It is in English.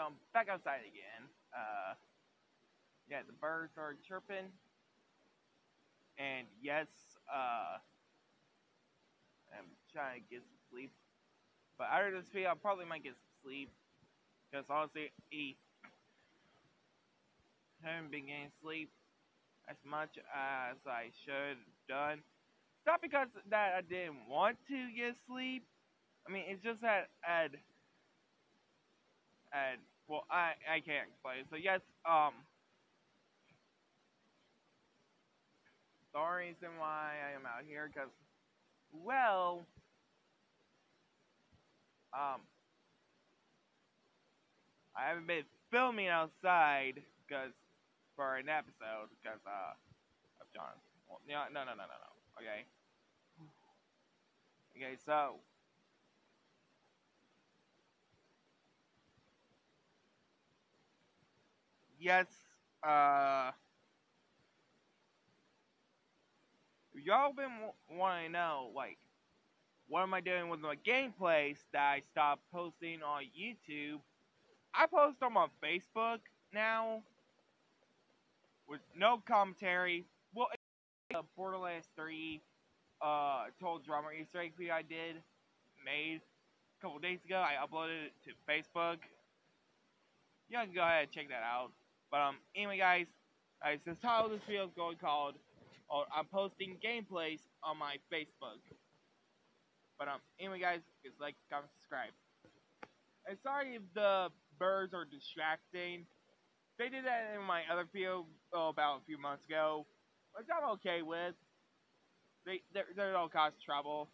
so I'm back outside again. Uh, yeah, the birds are chirping. And yes, uh, I'm trying to get some sleep. But after this video, I probably might get some sleep. Because honestly, I haven't been getting sleep as much as I should have done. It's not because that I didn't want to get sleep. I mean, it's just that I'd, I'd well, I I can't explain. So yes, um, the reason why I am out here, because, well, um, I haven't been filming outside because for an episode because uh of John. Well, no, no, no, no, no. Okay. Okay, so yes, uh, y'all been wanting to know like what am I doing with my gameplays that I stopped posting on YouTube? I post them on Facebook now with no commentary. Well, the Borderlands 3 uh, Total Drama Easter egg video I did, made a couple days ago. I uploaded it to Facebook. You can go ahead and check that out. But um, anyway, guys, guys, this of this video is going called. Uh, I'm posting gameplays on my Facebook. But um, anyway, guys, just like, comment, subscribe. And sorry if the birds are distracting. They did that in my other video oh, about a few months ago, which I'm okay with. They they don't cause trouble.